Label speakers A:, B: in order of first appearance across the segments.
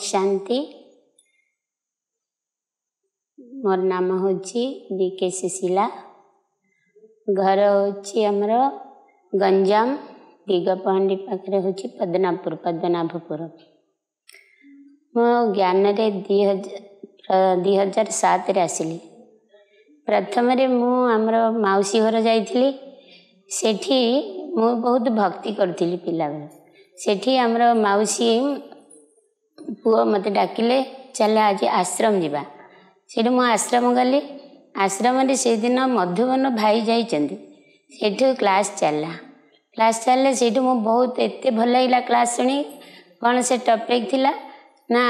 A: ଓମ୍ ଶାନ୍ତି ମୋର ନାମ ହେଉଛି ବି କେ ସୁଶୀଲା ଘର ହେଉଛି ଆମର ଗଞ୍ଜାମ ଦିଗପହଣ୍ଡି ପାଖରେ ହେଉଛି ପଦ୍ମନାଭପୁର ପଦ୍ମନାଭପୁର ମୁଁ ଜ୍ଞାନରେ ଦୁଇ ହଜାର ଦୁଇ ହଜାର ସାତରେ ଆସିଲି ପ୍ରଥମରେ ମୁଁ ଆମର ମାଉସୀ ଘର ଯାଇଥିଲି ସେଠି ମୁଁ ବହୁତ ଭକ୍ତି କରୁଥିଲି ପିଲାବେଳେ ସେଠି ଆମର ମାଉସୀ ପୁଅ ମୋତେ ଡାକିଲେ ଚାଲ ଆଜି ଆଶ୍ରମ ଯିବା। ସେଠୁ ମୁଁ ଆଶ୍ରମ ଗଲି। ଆଶ୍ରମରେ ସେଦିନ ମଧୁବନ ଭାଇ ଯାଇଛନ୍ତି। ସେଠୁ କ୍ଲାସ୍ ଚାଲିଲା। କ୍ଲାସ୍ ଚାଲିଲେ ସେଇଠୁ ମୁଁ ବହୁତ ଏତେ ଭଲ ଲାଗିଲା କ୍ଲାସ୍ ଶୁଣି। କ'ଣ ସେ ଟପିକ୍ ଥିଲା? ନା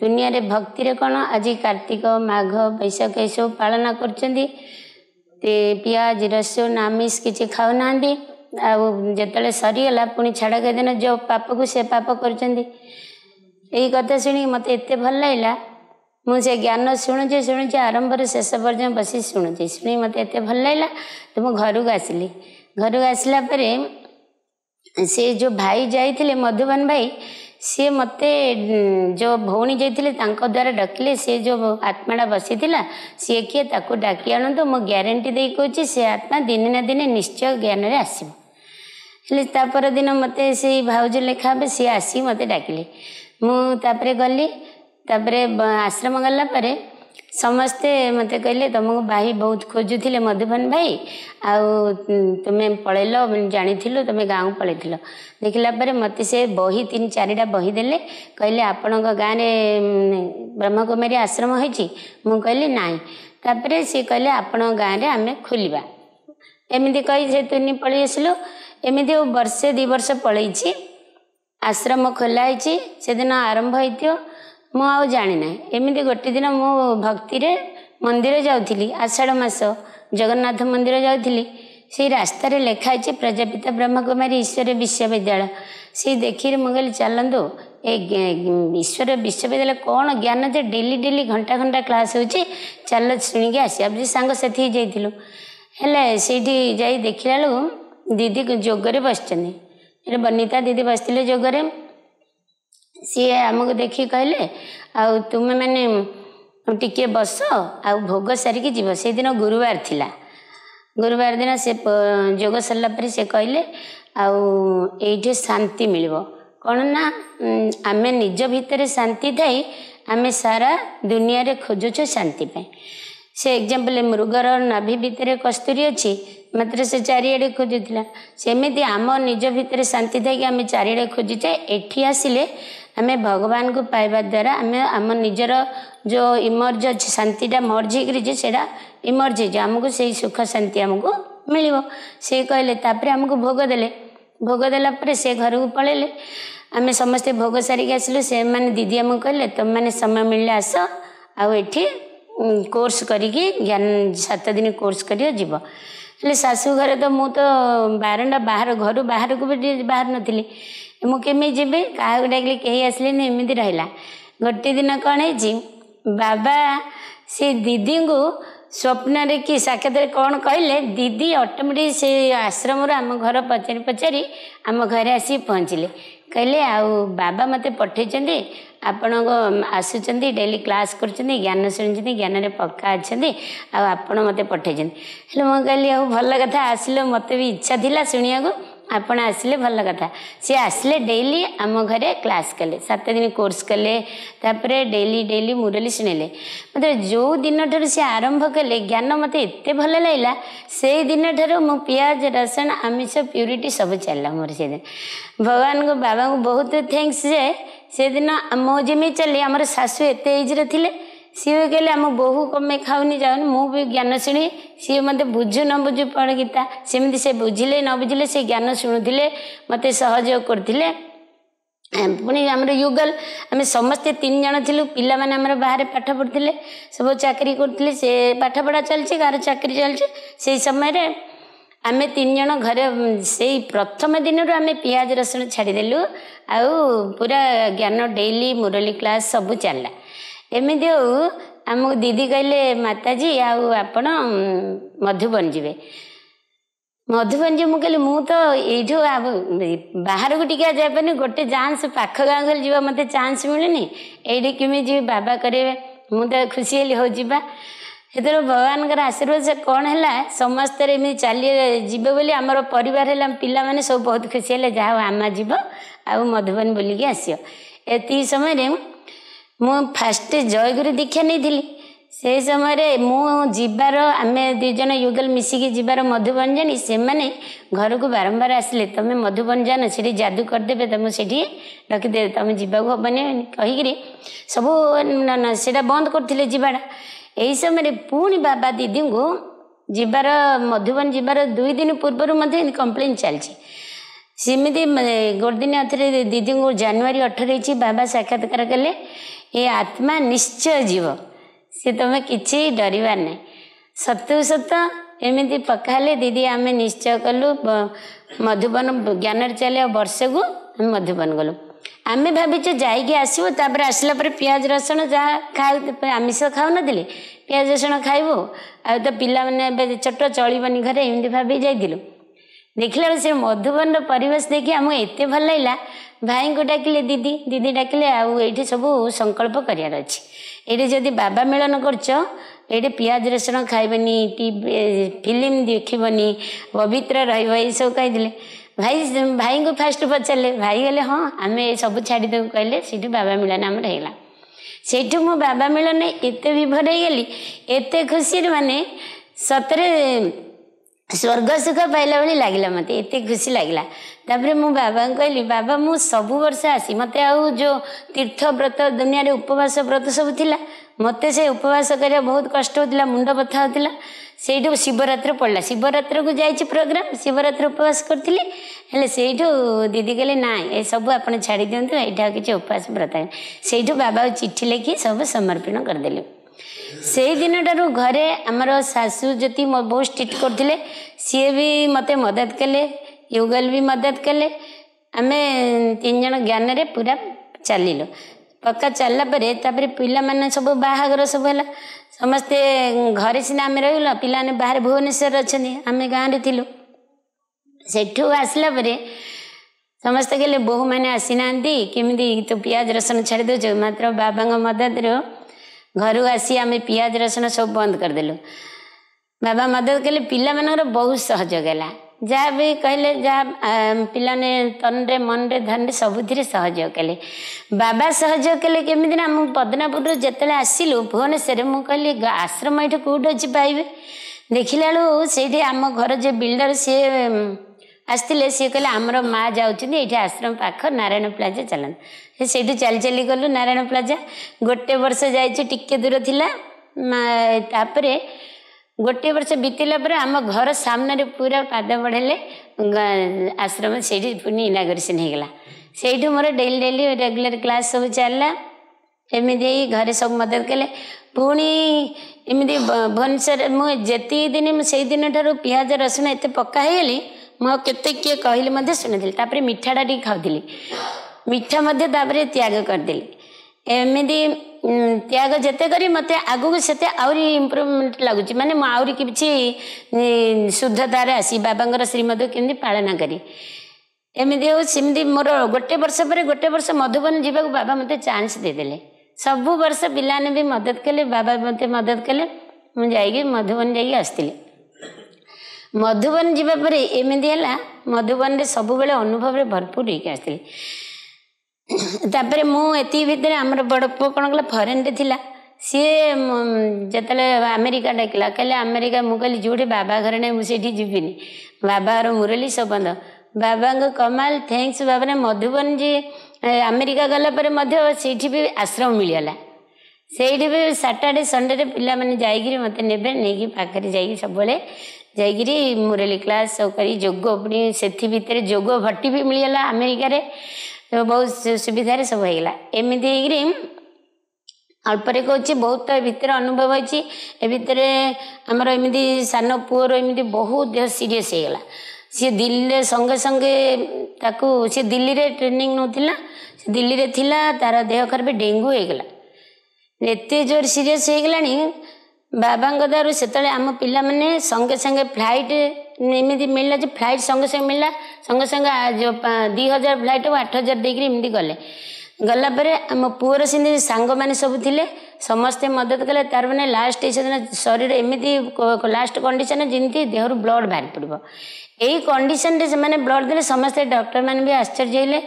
A: ଦୁନିଆରେ ଭକ୍ତିରେ କ'ଣ? ଆଜି କାର୍ତ୍ତିକ ମାଘ ବୈଶାଖ ଏସବୁ ପାଳନ କରୁଛନ୍ତି। ପିଆଜ ରସୁଣ ଆମିଷ କିଛି ଖାଉନାହାନ୍ତି। ଆଉ ଯେତେବେଳେ ସରିଗଲା ପୁଣି ଛାଡ଼କ ଦିନ ଯେଉଁ ପାପକୁ ସେ ପାପ କରୁଛନ୍ତି। ଏଇ କଥା ଶୁଣିକି ମୋତେ ଏତେ ଭଲ ଲାଗିଲା। ମୁଁ ସେ ଜ୍ଞାନ ଶୁଣୁଛି ଶୁଣୁଛି ଆରମ୍ଭରୁ ଶେଷ ପର୍ଯ୍ୟନ୍ତ ବସି ଶୁଣୁଛି। ଶୁଣି ମୋତେ ଏତେ ଭଲ ଲାଗିଲା ତ ମୁଁ ଘରକୁ ଆସିଲି। ଘରକୁ ଆସିଲା ପରେ ସେ ଯେଉଁ ଭାଇ ଯାଇଥିଲେ ମଧୁବନ ଭାଇ ସିଏ ମୋତେ ଯେଉଁ ଭଉଣୀ ଯାଇଥିଲେ ତାଙ୍କ ଦ୍ୱାରା ଡାକିଲେ। ସେ ଯେଉଁ ଆତ୍ମାଟା ବସିଥିଲା ସିଏ କିଏ ତାକୁ ଡାକି ଆଣନ୍ତୁ ମୁଁ ଗ୍ୟାରେଣ୍ଟି ଦେଇ କହୁଛି ସେ ଆତ୍ମା ଦିନେ ନା ଦିନେ ନିଶ୍ଚୟ ଜ୍ଞାନରେ ଆସିବ। ହେଲେ ତା ପରଦିନ ମୋତେ ସେଇ ଭାଉଜ ଲେଖା ହେବେ ସିଏ ଆସିକି ମୋତେ ଡାକିଲେ। ମୁଁ ତାପରେ ଗଲି ତାପରେ ଆଶ୍ରମ ଗଲା ପରେ ସମସ୍ତେ ମୋତେ କହିଲେ ତୁମକୁ ଭାଇ ବହୁତ ଖୋଜୁଥିଲେ ମଧୁବନ ଭାଇ ଆଉ ତୁମେ ପଳେଇଲ ଜାଣିଥିଲୁ ତୁମେ ଗାଁକୁ ପଳେଇଥିଲ। ଦେଖିଲା ପରେ ମୋତେ ସେ ବହି ତିନି ଚାରିଟା ବହି ଦେଲେ କହିଲେ ଆପଣଙ୍କ ଗାଁରେ ବ୍ରହ୍ମକୁମାରୀ ଆଶ୍ରମ ହେଇଛି? ମୁଁ କହିଲି ନାହିଁ ତାପରେ ସିଏ କହିଲେ ଆପଣଙ୍କ ଗାଁରେ ଆମେ ଖୋଲିବା। ଏମିତି କହି ସେ ତୁନି ପଳେଇ ଆସିଲୁ। ଏମିତି ବର୍ଷେ ଦୁଇ ବର୍ଷ ପଳେଇଛି ଆଶ୍ରମ ଖୋଲା ହେଇଛି ସେଦିନ ଆରମ୍ଭ ହେଇଥିବ ମୁଁ ଆଉ ଜାଣିନାହିଁ ଏମିତି ଗୋଟେ ଦିନ ମୁଁ ଭକ୍ତିରେ ମନ୍ଦିର ଯାଉଥିଲି ଆଷାଢ଼ ମାସ ଜଗନ୍ନାଥ ମନ୍ଦିର ଯାଉଥିଲି ସେଇ ରାସ୍ତାରେ ଲେଖା ହେଇଛି ପ୍ରଜାପିତା ବ୍ରହ୍ମକୁମାରୀ ଈଶ୍ୱର ବିଶ୍ୱବିଦ୍ୟାଳୟ ସେଇ ଦେଖିରେ ମୁଁ କହିଲି ଚାଲନ୍ତୁ ଏ ଈଶ୍ୱର ବିଶ୍ୱବିଦ୍ୟାଳୟ କ'ଣ ଜ୍ଞାନ ଯେ ଡେଲି ଡେଲି ଘଣ୍ଟା ଘଣ୍ଟା କ୍ଲାସ୍ ହେଉଛି ଚାଲ ଶୁଣିକି ଆସିବା। ବି ସାଙ୍ଗସାଥି ଯାଇଥିଲୁ। ହେଲେ ସେଇଠି ଯାଇ ଦେଖିଲା ବେଳକୁ ଦିଦି ଯୋଗରେ ବସିଛନ୍ତି ଏଠି ବନିତା ଦିଦି ବସିଥିଲେ ଯୋଗରେ ସିଏ ଆମକୁ ଦେଖିକି କହିଲେ ଆଉ ତୁମେମାନେ ଟିକିଏ ବସ ଆଉ ଭୋଗ ସାରିକି ଯିବ ସେଇଦିନ ଗୁରୁବାର ଥିଲା ଗୁରୁବାର ଦିନ ସେ ଯୋଗ ସରିଲା ପରେ ସେ କହିଲେ ଆଉ ଏଇଠି ଶାନ୍ତି ମିଳିବ କ'ଣ ନା ଆମେ ନିଜ ଭିତରେ ଶାନ୍ତି ଥାଇ ଆମେ ସାରା ଦୁନିଆରେ ଖୋଜୁଛୁ ଶାନ୍ତି ପାଇଁ ସେ ଏକ୍ଜାମ୍ପଲ୍ ମୃଗର ନାଭି ଭିତରେ କସ୍ତୁରୀ ଅଛି ମାତ୍ର ସେ ଚାରିଆଡ଼େ ଖୋଜୁଥିଲା। ସେମିତି ଆମ ନିଜ ଭିତରେ ଶାନ୍ତି ଥାଇକି ଆମେ ଚାରିଆଡ଼େ ଖୋଜୁଛେ ଏଠି ଆସିଲେ ଆମେ ଭଗବାନଙ୍କୁ ପାଇବା ଦ୍ୱାରା ଆମେ ଆମ ନିଜର ଯେଉଁ ଇମର୍ଜ ଅଛି ଶାନ୍ତିଟା ମର୍ଜ ହେଇକରି ଯେ ସେଇଟା ଇମର୍ଜ ହେଇଛି ଆମକୁ ସେଇ ସୁଖ ଶାନ୍ତି ଆମକୁ ମିଳିବ। ସେ କହିଲେ ତାପରେ ଆମକୁ ଭୋଗ ଦେଲେ। ଭୋଗ ଦେଲା ପରେ ସେ ଘରକୁ ପଳେଇଲେ। ଆମେ ସମସ୍ତେ ଭୋଗ ସାରିକି ଆସିଲୁ। ସେମାନେ ଦିଦି ଆମକୁ କହିଲେ ତୁମମାନେ ସମୟ ମିଳିଲେ ଆସ। ଆଉ ଏଠି କୋର୍ସ କରିକି ଜ୍ଞାନ ସାତ ଦିନ କୋର୍ସ କରିବ ଯିବ। ହେଲେ ଶାଶୁ ଘରେ ତ ମୁଁ ତ ବାରଣ୍ଡା ବାହାର ଘରୁ ବାହାରକୁ ବି ବାହାରୁ ନଥିଲି। ମୁଁ କେମିତି ଯିବି? କାହାକୁ ଡାକିଲି? କେହି ଆସିଲେନି ଏମିତି ରହିଲା। ଗୋଟେ ଦିନ କ'ଣ ହେଇଛି? ବାବା ସେ ଦିଦିଙ୍କୁ ସ୍ୱପ୍ନରେ କି ସାକ୍ଷାତରେ କ'ଣ କହିଲେ? ଦିଦି ଅଟୋମେଟିକ୍ ସେ ଆଶ୍ରମରୁ ଆମ ଘର ପଚାରି ପଚାରି ଆମ ଘରେ ଆସିକି ପହଞ୍ଚିଲେ। କହିଲେ ଆଉ ବାବା ମୋତେ ପଠେଇଛନ୍ତି? ଆପଣଙ୍କ ଆସୁଛନ୍ତି ଡେଲି କ୍ଲାସ୍ କରୁଛନ୍ତି ଜ୍ଞାନ ଶୁଣୁଛନ୍ତି ଜ୍ଞାନରେ ପକ୍କା ଅଛନ୍ତି ଆଉ ଆପଣ ମୋତେ ପଠେଇଛନ୍ତି ହେଲେ ମୁଁ କହିଲି ଆଉ ଭଲ କଥା ଆସିଲେ ମୋତେ ବି ଇଚ୍ଛା ଥିଲା ଶୁଣିବାକୁ। ଆପଣ ଆସିଲେ ଭଲ କଥା। ସିଏ ଆସିଲେ ଡେଲି ଆମ ଘରେ କ୍ଲାସ୍ କଲେ ସାତ ଦିନ କୋର୍ସ କଲେ ତାପରେ ଡେଲି ଡେଲି ମୁରଲି ଶୁଣିଲେ। ମୋତେ ଯେଉଁ ଦିନଠାରୁ ସେ ଆରମ୍ଭ କଲେ ଜ୍ଞାନ ମୋତେ ଏତେ ଭଲ ଲାଗିଲା ସେଇ ଦିନଠାରୁ ମୁଁ ପିଆଜ ରସୁଣ ଆମିଷ ପ୍ୟୁରିଟି ସବୁ ଚାଲିଲା ମୋର ସେଦିନ। ଭଗବାନଙ୍କୁ ବାବାଙ୍କୁ ବହୁତ ଥ୍ୟାଙ୍କସ୍ ଯେ ସେଦିନ ମୁଁ ଯେମିତି ଚାଲି ଆମର ଶାଶୁ ଏତେ ଏଜ୍ରେ ଥିଲେ ସିଏ କହିଲେ ଆମ ବୋହୁ କମେ ଖାଉନି ଯାଉନି। ମୁଁ ବି ଜ୍ଞାନ ଶୁଣି। ସିଏ ମୋତେ ବୁଝୁ ନ ବୁଝୁ ପଣ ଗୀତା। ସେମିତି ସେ ବୁଝିଲେ ନ ବୁଝିଲେ ସେ ଜ୍ଞାନ ଶୁଣୁଥିଲେ ମୋତେ ସହଯୋଗ କରୁଥିଲେ। ପୁଣି ଆମର ୟୁଗଲ ଆମେ ସମସ୍ତେ ତିନି ଜଣ ଥିଲୁ। ପିଲାମାନେ ଆମର ବାହାରେ ପାଠ ପଢ଼ୁଥିଲେ। ସବୁ ଚାକିରି କରୁଥିଲେ। ସେ ପାଠପଢ଼ା ଚାଲିଛି କାହାର ଚାକିରି ଚାଲିଛି। ସେଇ ସମୟରେ ଆମେ ତିନି ଜଣ ଘରେ ସେଇ ପ୍ରଥମ ଦିନରୁ ଆମେ ପିଆଜ ରସୁଣ ଛାଡ଼ିଦେଲୁ। ଆଉ ପୁରା ଜ୍ଞାନ ଡେଲି ମୁରଲି କ୍ଲାସ୍ ସବୁ ଚାଲିଲା। ଏମିତି ହଉ ଆମକୁ ଦିଦି କହିଲେ ମାତାଜୀ ଆଉ ଆପଣ ମଧୁବନ ଯିବେ। ମଧୁବନ ଯେ ମୁଁ କହିଲି ମୁଁ ତ ଏଇଠୁ ବାହାରକୁ ଟିକେ ଯାଇପାରୁନି। ଗୋଟେ ଚାନ୍ସ ପାଖ ଗାଁ ଗଲେ ଯିବା ମୋତେ ଚାନ୍ସ ମିଳୁନି। ଏଇଠି କେମିତି ଯିବି ବାବା କରିବେ। ମୁଁ ତ ଖୁସି ହେଲି ହଉ ଯିବା। ସେତେବେଳେ ଭଗବାନଙ୍କର ଆଶୀର୍ବାଦ ସେ କ'ଣ ହେଲା ସମସ୍ତେ ଏମିତି ଚାଲି ଯିବେ ବୋଲି ଆମର ପରିବାର ହେଲା ପିଲାମାନେ ସବୁ ବହୁତ ଖୁସି ହେଲେ ଯାହା ହଉ ଆମା ଯିବ ଆଉ ମଧୁବନ ବୁଲିକି ଆସିବ। ଏତିକି ସମୟରେ ମୁଁ ଫାଷ୍ଟ ଜୟଗୁରୁ ଦୀକ୍ଷା ନେଇଥିଲି। ସେଇ ସମୟରେ ମୁଁ ଯିବାର ଆମେ ଦୁଇ ଜଣ ୟୁଗଲ ମିଶିକି ଯିବାର ମଧୁବନ ଜାଣି ସେମାନେ ଘରକୁ ବାରମ୍ବାର ଆସିଲେ ତମେ ଜାନ ସେଠି ଯାଦୁ କରିଦେବେ ତମେ ସେଠି ରଖିଦେବେ ତମେ ଯିବାକୁ ହବନି କହିକିରି ସବୁ ସେଇଟା ବନ୍ଦ କରିଥିଲେ ଯିବାଟା। ଏହି ସମୟରେ ପୁଣି ବାବା ଦିଦିଙ୍କୁ ଯିବାର ମଧୁବନ ଯିବାର ଦୁଇ ଦିନ ପୂର୍ବରୁ ମଧ୍ୟ ଏମିତି କମ୍ପ୍ଲେନ୍ ଚାଲିଛି। ସେମିତି ଗୋଟେ ଦିନ ଏଥିରେ ଦିଦିଙ୍କୁ ଜାନୁଆରୀ ଅଠର ହେଇଛି ବାବା ସାକ୍ଷାତକାର କଲେ। ଏ ଆତ୍ମା ନିଶ୍ଚୟ ଯିବ। ସେ ତମେ କିଛି ଡରିବାର ନାହିଁ। ସତୁ ସତ ଏମିତି ପକାହେଲେ ଦିଦି ଆମେ ନିଶ୍ଚୟ କଲୁ ମଧୁବନ ଜ୍ଞାନରେ ଚାଲିବା ବର୍ଷକୁ ଆମେ ମଧୁବନ ଗଲୁ। ଆମେ ଭାବିଛୁ ଯାଇକି ଆସିବୁ ତାପରେ ଆସିଲା ପରେ ପିଆଜ ରସୁଣ ଯାହା ଖାଉ ଆମିଷ ଖାଉନଥିଲେ ପିଆଜ ରସୁଣ ଖାଇବୁ। ଆଉ ତ ପିଲାମାନେ ଏବେ ଛୋଟ ଚଳିବନି ଘରେ ଏମିତି ଭାବି ଯାଇଥିଲୁ। ଦେଖିଲା ବେଳକୁ ସେ ମଧୁବନର ପରିବେଶ ଦେଖି ଆମକୁ ଏତେ ଭଲ ଲାଗିଲା ଭାଇଙ୍କୁ ଡାକିଲେ ଦିଦି ଦିଦି ଡାକିଲେ ଆଉ ଏଇଠି ସବୁ ସଂକଳ୍ପ କରିବାର ଅଛି। ଏଇଠି ଯଦି ବାବା ମିଳନ କରୁଛ ଏଇଠି ପିଆଜ ରସୁଣ ଖାଇବନି ଟିଭି ଫିଲ୍ମ ଦେଖିବନି ପବିତ୍ର ରହିବ ଏଇସବୁ କହିଥିଲେ। ଭାଇ ଭାଇଙ୍କୁ ଫାଷ୍ଟ ପଚାରିଲେ ଭାଇ ଗଲେ ହଁ ଆମେ ସବୁ ଛାଡ଼ିଦେବୁ କହିଲେ ସେଇଠୁ ବାବା ମିଳନ ଆମର ହେଇଗଲା ସେଇଠୁ ମୁଁ ବାବା ମିଳନ ଏତେ ବିଭୋର ହେଇଗଲି ଏତେ ଖୁସିରେ ମାନେ ସତରେ ସ୍ୱର୍ଗ ସୁଖ ପାଇଲା ଭଳି ଲାଗିଲା ମୋତେ ଏତେ ଖୁସି ଲାଗିଲା। ତାପରେ ମୁଁ ବାବାଙ୍କୁ କହିଲି ବାବା ମୁଁ ସବୁ ବର୍ଷ ଆସି ମୋତେ ଆଉ ଯେଉଁ ତୀର୍ଥ ବ୍ରତ ଦୁନିଆରେ ଉପବାସ ବ୍ରତ ସବୁ ଥିଲା ମୋତେ ସେ ଉପବାସ କରିବା ବହୁତ କଷ୍ଟ ହେଉଥିଲା ମୁଣ୍ଡ ବଥା ହେଉଥିଲା। ସେଇଠୁ ଶିବରାତ୍ରି ପଡ଼ିଲା। ଶିବରାତ୍ରିକୁ ଯାଇଛି ପ୍ରୋଗ୍ରାମ ଶିବରାତ୍ରି ଉପବାସ କରିଥିଲି। ହେଲେ ସେଇଠୁ ଦିଦି କହିଲେ ନାଇଁ ଏସବୁ ଆପଣ ଛାଡ଼ି ଦିଅନ୍ତୁ ଏଇଟା କିଛି ଉପବାସ ବ୍ରତ ସେଇଠୁ ବାବାକୁ ଚିଠି ଲେଖି ସବୁ ସମର୍ପଣ କରିଦେଲି। ସେଇ ଦିନଠାରୁ ଘରେ ଆମର ଶାଶୁ ଯଦି ବହୁତ ଷ୍ଟ୍ରିଟ୍ କରୁଥିଲେ ସିଏ ବି ମୋତେ ମଦତ କଲେ ୟୁଗଲ ବି ମଦତ କଲେ। ଆମେ ତିନି ଜଣ ଜ୍ଞାନରେ ପୁରା ଚାଲିଲୁ। ପକ୍କା ଚାଲିଲା ପରେ ତାପରେ ପିଲାମାନେ ସବୁ ବାହାଘର ସବୁ ହେଲା। ସମସ୍ତେ ଘରେ ସିନା ଆମେ ରହିଗଲୁ ପିଲାମାନେ ବାହାରେ ଭୁବନେଶ୍ୱର ଅଛନ୍ତି ଆମେ ଗାଁରେ ଥିଲୁ। ସେଠୁ ଆସିଲା ପରେ ସମସ୍ତେ କହିଲେ ବୋହୂମାନେ ଆସିନାହାନ୍ତି କେମିତି ତୁ ପିଆଜ ରସୁଣ ଛାଡ଼ି ଦେଉଛୁ? ମାତ୍ର ବାବାଙ୍କ ମଦତରୁ ଘରୁ ଆସି ଆମେ ପିଆଜ ରସୁଣ ସବୁ ବନ୍ଦ କରିଦେଲୁ ବାବା ମଦତ କଲେ ପିଲାମାନଙ୍କର ବହୁତ ସହଯୋଗ ହେଲା। ଯାହା ବି କହିଲେ ଯାହା ପିଲାମାନେ ତନରେ ମନରେ ଧନରେ ସବୁଥିରେ ସହଯୋଗ କଲେ। ବାବା ସହଯୋଗ କଲେ କେମିତି ନା ମୁଁ ପଦନାପୁରରୁ ଯେତେବେଳେ ଆସିଲୁ ଭୁବନେଶ୍ୱରରେ ମୁଁ କହିଲି ଆଶ୍ରମ ଏଇଠି କେଉଁଠି ଅଛି ପାଇବେ? ଦେଖିଲା ବେଳକୁ ସେଇଠି ଆମ ଘର ଯେ ବିଲ୍ଡର ସିଏ ଆସିଥିଲେ ସିଏ କହିଲେ ଆମର ମା ଯାଉଛନ୍ତି ଏଇଠି ଆଶ୍ରମ ପାଖ ନାରାୟଣ ପ୍ଲାଜା ଚାଲନ୍ତୁ। ସେଇଠୁ ଚାଲି ଚାଲି ଗଲୁ ନାରାୟଣ ପ୍ଲାଜା। ଗୋଟେ ବର୍ଷ ଯାଇଛୁ ଟିକେ ଦୂର ଥିଲା। ତାପରେ ଗୋଟିଏ ବର୍ଷ ବିତିଲା ପରେ ଆମ ଘର ସାମ୍ନାରେ ପୁରା ପାଦ ବଢ଼େଇଲେ ଆଶ୍ରମ ସେଇଠି ପୁଣି ଇନାଗୋରେସନ୍ ହେଇଗଲା। ସେଇଠୁ ମୋର ଡେଲି ଡେଲି ରେଗୁଲାର କ୍ଲାସ୍ ସବୁ ଚାଲିଲା। ଏମିତି ହେଇ ଘରେ ସବୁ ମଦତ କଲେ। ପୁଣି ଏମିତି ଭୁବନେଶ୍ୱର ମୁଁ ଯେତିକି ଦିନ ମୁଁ ସେଇ ଦିନଠାରୁ ପିଆଜ ରସୁଣ ଏତେ ପକ୍କା ହେଇଗଲି ମୁଁ ଆଉ କେତେ କିଏ କହିଲି ମଧ୍ୟ ଶୁଣିଥିଲି। ତାପରେ ମିଠାଟା ଟିକେ ଖାଉଥିଲି। ମିଠା ମଧ୍ୟ ତାପରେ ତ୍ୟାଗ କରିଦେଲି। ଏମିତି ତ୍ୟାଗ ଯେତେ କରି ମୋତେ ଆଗକୁ ସେତେ ଆହୁରି ଇମ୍ପ୍ରୁଭମେଣ୍ଟ ଲାଗୁଛି। ମାନେ ମୁଁ ଆହୁରି କିଛି ଶୁଦ୍ଧତାରେ ଆସି ବାବାଙ୍କର ଶ୍ରୀମଦ କେମିତି ପାଳନ କରି। ଏମିତି ହଉ ସେମିତି ମୋର ଗୋଟେ ବର୍ଷ ପରେ ଗୋଟେ ବର୍ଷ ମଧୁବନ ଯିବାକୁ ବାବା ମୋତେ ଚାନ୍ସ ଦେଇଦେଲେ। ସବୁ ବର୍ଷ ପିଲାମାନେ ବି ମଦତ କଲେ ବାବା ମୋତେ ମଦତ କଲେ। ମୁଁ ଯାଇକି ମଧୁବନ ଯାଇକି ଆସିଥିଲି। ମଧୁବନ ଯିବା ପରେ ଏମିତି ହେଲା ମଧୁବନରେ ସବୁବେଳେ ଅନୁଭବରେ ଭରପୁର ହେଇକି ଆସିଥିଲି। ତାପରେ ମୁଁ ଏତିକି ଭିତରେ ଆମର ବଡ଼ ପୁଅ କ'ଣ କଲା ଫରେନ୍ରେ ଥିଲା। ସିଏ ଯେତେବେଳେ ଆମେରିକା ଡାକିଲା କହିଲେ ଆମେରିକା ମୁଁ କହିଲି ଯେଉଁଠି ବାବା ଘରେ ନାହିଁ ମୁଁ ସେଇଠି ଯିବିନି। ବାବା ଘର ମୁରଲି ସବୁ ବନ୍ଦ ବାବାଙ୍କ କମାଲ ଥ୍ୟାଙ୍କସ୍ ବାବା ମଧୁବନ ଯିଏ ଆମେରିକା ଗଲା ପରେ ମଧ୍ୟ ସେଇଠି ବି ଆଶ୍ରମ ମିଳିଗଲା। ସେଇଠି ବି ସାଟର୍ଡେ ସଣ୍ଡେରେ ପିଲାମାନେ ଯାଇକିରି ମୋତେ ନେବେ ନେଇକି ପାଖରେ ଯାଇକି ସବୁବେଳେ ଯାଇକିରି ମୁରଲି କ୍ଲାସ୍ ସବୁ କରି ଯୋଗ ପୁଣି ସେଥି ଭିତରେ ଯୋଗ ଭଟି ବି ମିଳିଗଲା ଆମେରିକାରେ। ବହୁତ ସୁବିଧାରେ ସବୁ ହେଇଗଲା। ଏମିତି ହେଇକିରି ଅଳ୍ପରେ କହୁଛି ବହୁତ ଏ ଭିତରେ ଅନୁଭବ ହେଇଛି। ଏ ଭିତରେ ଆମର ଏମିତି ସାନ ପୁଅର ଏମିତି ବହୁତ ଦେହ ସିରିୟସ୍ ହେଇଗଲା। ସିଏ ଦିଲ୍ଲୀରେ ସଙ୍ଗେ ସଙ୍ଗେ ତାକୁ ସେ ଦିଲ୍ଲୀରେ ଟ୍ରେନିଂ ନେଉଥିଲା। ସେ ଦିଲ୍ଲୀରେ ଥିଲା ତାର ଦେହ ଖରାପ ଡେଙ୍ଗୁ ହେଇଗଲା। ଏତେ ଜୋର ସିରିୟସ୍ ହେଇଗଲାଣି ବାବାଙ୍କ ଦ୍ୱାରା ସେତେବେଳେ ଆମ ପିଲାମାନେ ସଙ୍ଗେ ସଙ୍ଗେ ଫ୍ଲାଇଟ୍ ଏମିତି ମିଳିଲା ଯେ ଫ୍ଲାଇଟ୍ ସଙ୍ଗେ ସଙ୍ଗେ ମିଳିଲା ସଙ୍ଗେ ସଙ୍ଗେ ଦୁଇ ହଜାର ଫ୍ଲାଇଟ୍କୁ ଆଠ ହଜାର ଦେଇକିରି ଏମିତି ଗଲେ। ଗଲା ପରେ ଆମ ପୁଅର ସେମିତି ସାଙ୍ଗମାନେ ସବୁ ଥିଲେ ସମସ୍ତେ ମଦତ କଲେ ତାର ମାନେ ଲାଷ୍ଟ ସେଦିନ ଶରୀର ଏମିତି ଲାଷ୍ଟ କଣ୍ଡିସନରେ ଯେମିତି ଦେହରୁ ବ୍ଲଡ଼ ବାହାରି ପଡ଼ିବ। ଏଇ କଣ୍ଡିସନରେ ସେମାନେ ବ୍ଲଡ଼ ଦେଲେ ସମସ୍ତେ ଡକ୍ଟରମାନେ ବି ଆଶ୍ଚର୍ଯ୍ୟ ହେଲେ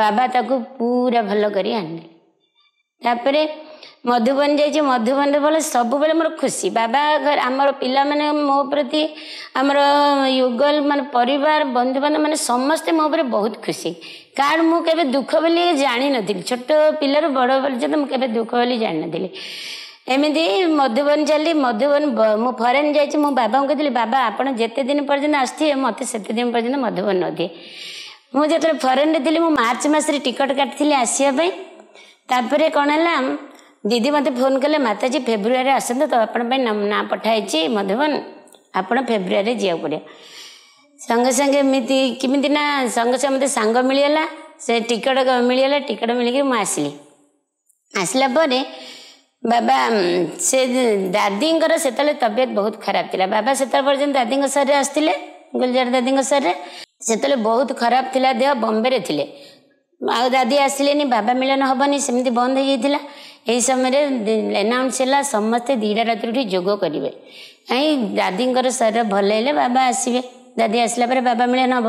A: ବାବା ତାକୁ ପୁରା ଭଲ କରି ଆଣିଲେ। ତାପରେ ମଧୁବନ ଯାଇଛି ମଧୁବନରେ ଭଲ ସବୁବେଳେ ମୋର ଖୁସି। ବାବା ଆମର ପିଲାମାନେ ମୋ ପ୍ରତି ଆମର ୟୁଗଲ ମାନେ ପରିବାର ବନ୍ଧୁବାନ୍ଧବ ମାନେ ସମସ୍ତେ ମୋ ଉପରେ ବହୁତ ଖୁସି। କାରଣ ମୁଁ କେବେ ଦୁଃଖ ବୋଲି ଜାଣିନଥିଲି। ଛୋଟ ପିଲାରୁ ବଡ଼ ପର୍ଯ୍ୟନ୍ତ ମୁଁ କେବେ ଦୁଃଖ ବୋଲି ଜାଣିନଥିଲି। ଏମିତି ମଧୁବନ ଚାଲି ମଧୁବନ ମୁଁ ଫରେନ୍ ଯାଇଛି ମୁଁ ବାବାଙ୍କୁ କହିଥିଲି ବାବା ଆପଣ ଯେତେ ଦିନ ପର୍ଯ୍ୟନ୍ତ ଆସିଥିବେ ମୋତେ ସେତେ ଦିନ ପର୍ଯ୍ୟନ୍ତ ମଧୁବନ ନଦିଏ ମୁଁ ଯେତେବେଳେ ଫରେନ୍ରେ ଥିଲି ମୁଁ ମାର୍ଚ୍ଚ ମାସରେ ଟିକଟ କାଟିଥିଲି ଆସିବା ପାଇଁ। ତାପରେ କ'ଣ ହେଲା ଦିଦି ମୋତେ ଫୋନ୍ କଲେ ମାତାଜୀ ଫେବୃଆରୀ ଆସନ୍ତୁ ତ ଆପଣ ପାଇଁ ନାଁ ପଠାହେଇଛି ମଧୁବନ। ଆପଣ ଫେବୃଆରୀରେ ଯିବାକୁ ପଡ଼ିବ। ସଙ୍ଗେ ସଙ୍ଗେ ଏମିତି କେମିତି ନା ସଙ୍ଗେ ସଙ୍ଗେ ମୋତେ ସାଙ୍ଗ ମିଳିଗଲା ସେ ଟିକଟ ମିଳିଗଲା ଟିକଟ ମିଳିକି ମୁଁ ଆସିଲି। ଆସିଲା ପରେ ବାବା ସେ ଦାଦିଙ୍କର ସେତେବେଳେ ତବିୟତ ବହୁତ ଖରାପ ଥିଲା। ବାବା ସେତେବେଳେ ପର୍ଯ୍ୟନ୍ତ ଦାଦିଙ୍କ ସହରରେ ଆସିଥିଲେ ଗୁଲଜାର ଦାଦିଙ୍କ ସହରରେ ସେତେବେଳେ ବହୁତ ଖରାପ ଥିଲା ଦେହ ବମ୍ବେରେ ଥିଲେ। ଆଉ ଦାଦି ଆସିଲେନି ବାବା ମିଳନ ହବନି ସେମିତି ବନ୍ଦ ହେଇଯାଇଥିଲା। ଏହି ସମୟରେ ଆନାଉନ୍ସ ହେଲା ସମସ୍ତେ ଦୁଇଟା ରାତିରୁ ଉଠି ଯୋଗ କରିବେ। କାହିଁ ଦାଦିଙ୍କର ଶରୀର ଭଲ ହେଲେ ବାବା ଆସିବେ। ଦାଦି ଆସିଲା ପରେ ବାବା ମିଳନ ହବ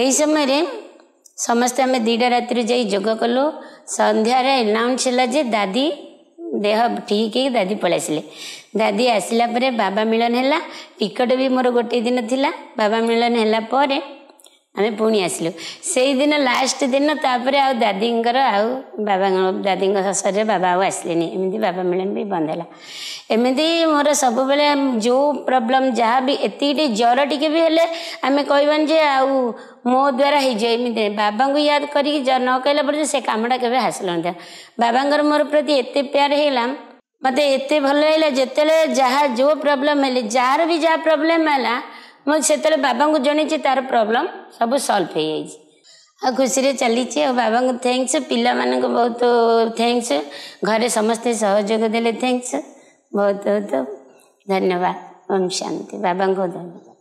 A: ଏହି ସମୟରେ ସମସ୍ତେ ଆମେ ଦୁଇଟା ରାତିରୁ ଯାଇ ଯୋଗ କଲୁ। ସନ୍ଧ୍ୟାରେ ଆନାଉନ୍ସ ହେଲା ଯେ ଦାଦି ଦେହ ଠିକ୍ ହେଇକି ଦାଦି ପଳେଇ ଆସିଲେ। ଦାଦି ଆସିଲା ପରେ ବାବା ମିଳନ ହେଲା। ଟିକଟ ବି ମୋର ଗୋଟିଏ ଦିନ ଥିଲା। ବାବା ମିଳନ ହେଲା ପରେ ଆମେ ପୁଣି ଆସିଲୁ। ସେଇଦିନ ଲାଷ୍ଟ ଦିନ ତାପରେ ଆଉ ଦାଦିଙ୍କର ଆଉ ବାବାଙ୍କ ଦାଦିଙ୍କ ଶେଷରେ ବାବା ଆଉ ଆସିଲେନି। ଏମିତି ବାବା ମିଳନ ବି ବନ୍ଦ ହେଲା। ଏମିତି ମୋର ସବୁବେଳେ ଯେଉଁ ପ୍ରୋବ୍ଲେମ୍ ଯାହା ବି ଏତିକି ଜ୍ୱର ଟିକେ ବି ହେଲେ ଆମେ କହିବାନି ଯେ ଆଉ ମୋ ଦ୍ୱାରା ହେଇଯିବ। ଏମିତି ବାବାଙ୍କୁ ୟାଦ କରିକି ଜ- ନ କହିଲା ପର୍ଯ୍ୟନ୍ତ ସେ କାମଟା କେବେ ହାସଲ ନଥିବ ବାବାଙ୍କର ମୋର ପ୍ରତି ଏତେ ପ୍ୟାର ହେଇଗଲା। ମୋତେ ଏତେ ଭଲ ଲାଗିଲା। ଯେତେବେଳେ ଯାହା ଯେଉଁ ପ୍ରୋବ୍ଲେମ୍ ହେଲେ ଯାହାର ବି ଯାହା ପ୍ରୋବ୍ଲେମ୍ ହେଲା ମୁଁ ସେତେବେଳେ ବାବାଙ୍କୁ ଜଣେଇଛି ତାର ପ୍ରୋବ୍ଲେମ୍ ସବୁ ସଲ୍ଭ ହେଇଯାଇଛି। ଆଉ ଖୁସିରେ ଚାଲିଛି ଆଉ ବାବାଙ୍କୁ ଥ୍ୟାଙ୍କସ୍ ପିଲାମାନଙ୍କୁ ବହୁତ ଥ୍ୟାଙ୍କସ୍ ଘରେ ସମସ୍ତେ ସହଯୋଗ ଦେଲେ ଥ୍ୟାଙ୍କସ୍ ବହୁତ ବହୁତ ଧନ୍ୟବାଦ ଓମ୍ ଶାନ୍ତି ବାବାଙ୍କୁ ଧନ୍ୟବାଦ।